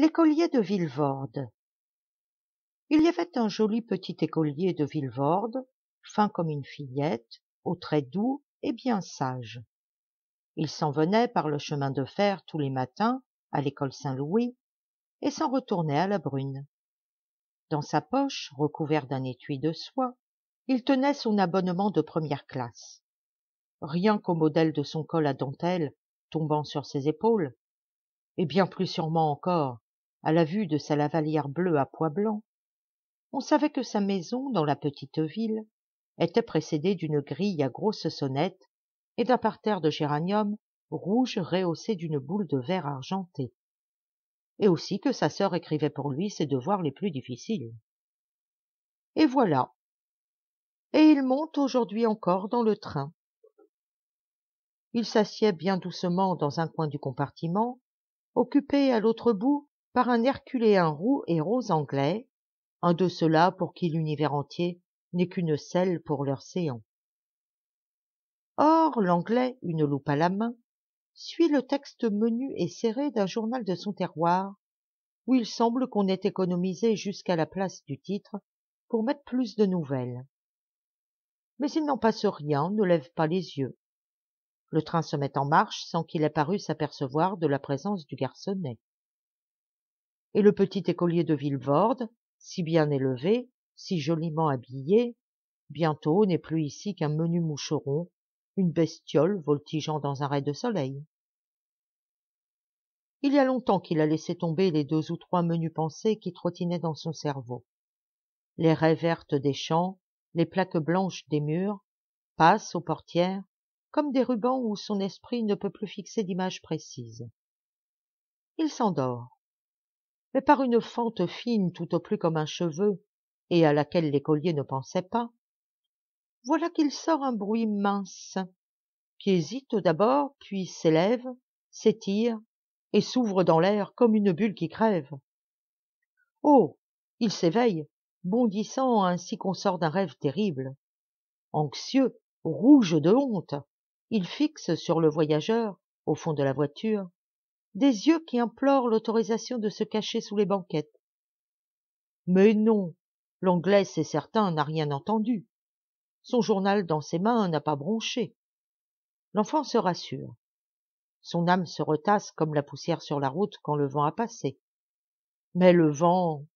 l'écolier de Villevorde Il y avait un joli petit écolier de Villevorde, fin comme une fillette, aux traits doux et bien sage. Il s'en venait par le chemin de fer tous les matins à l'école Saint-Louis et s'en retournait à la brune. Dans sa poche, recouvert d'un étui de soie, il tenait son abonnement de première classe. Rien qu'au modèle de son col à dentelle tombant sur ses épaules, et bien plus sûrement encore à la vue de sa lavalière bleue à pois blancs, on savait que sa maison dans la petite ville était précédée d'une grille à grosses sonnettes et d'un parterre de géranium rouge rehaussé d'une boule de verre argenté. Et aussi que sa sœur écrivait pour lui ses devoirs les plus difficiles. Et voilà. Et il monte aujourd'hui encore dans le train. Il s'assied bien doucement dans un coin du compartiment occupé à l'autre bout par un herculéen roux et rose anglais un de ceux-là pour qui l'univers entier n'est qu'une selle pour séant. Or l'anglais une loupe à la main suit le texte menu et serré d'un journal de son terroir où il semble qu'on ait économisé jusqu'à la place du titre pour mettre plus de nouvelles. Mais il n'en passe rien ne lève pas les yeux. Le train se met en marche sans qu'il ait paru s'apercevoir de la présence du garçonnet et le petit écolier de Villevorde, si bien élevé si joliment habillé bientôt n'est plus ici qu'un menu moucheron une bestiole voltigeant dans un ray de soleil. Il y a longtemps qu'il a laissé tomber les deux ou trois menus pensées qui trottinaient dans son cerveau. Les raies vertes des champs les plaques blanches des murs passent aux portières comme des rubans où son esprit ne peut plus fixer d'image précise. Il s'endort par une fente fine tout au plus comme un cheveu et à laquelle l'écolier ne pensait pas. Voilà qu'il sort un bruit mince qui hésite d'abord puis s'élève s'étire et s'ouvre dans l'air comme une bulle qui crève. Oh! il s'éveille bondissant ainsi qu'on sort d'un rêve terrible. Anxieux rouge de honte il fixe sur le voyageur au fond de la voiture des yeux qui implorent l'autorisation de se cacher sous les banquettes. Mais non l'anglais c'est certain n'a rien entendu. Son journal dans ses mains n'a pas bronché. L'enfant se rassure. Son âme se retasse comme la poussière sur la route quand le vent a passé. Mais le vent!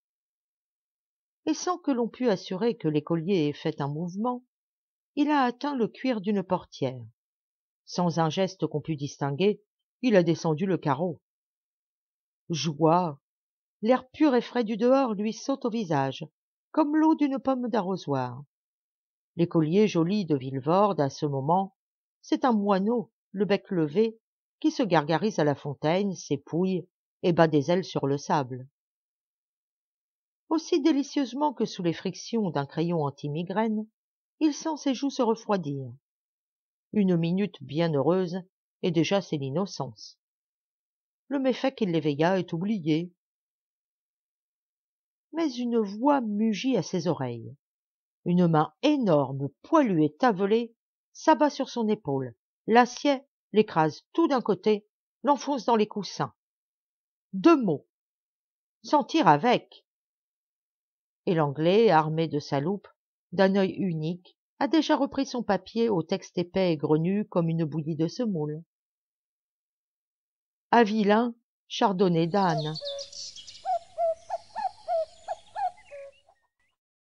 Et sans que l'on pût assurer que l'écolier ait fait un mouvement il a atteint le cuir d'une portière. Sans un geste qu'on pût distinguer il a descendu le carreau. Joie. L'air pur et frais du dehors lui saute au visage comme l'eau d'une pomme d'arrosoir. L'écolier joli de Villevorde à ce moment c'est un moineau le bec levé qui se gargarise à la fontaine s'épouille et bat des ailes sur le sable. Aussi délicieusement que sous les frictions d'un crayon anti-migraine il sent ses joues se refroidir. Une minute bien heureuse et déjà c'est l'innocence. Le méfait qui l'éveilla est oublié. Mais une voix mugit à ses oreilles. Une main énorme poilue et tavelée s'abat sur son épaule l'assied l'écrase tout d'un côté l'enfonce dans les coussins. Deux mots. Sentir avec. Et l'anglais armé de sa loupe d'un œil unique a déjà repris son papier au texte épais et grenu comme une bouillie de semoule à vilain chardonnay d'âne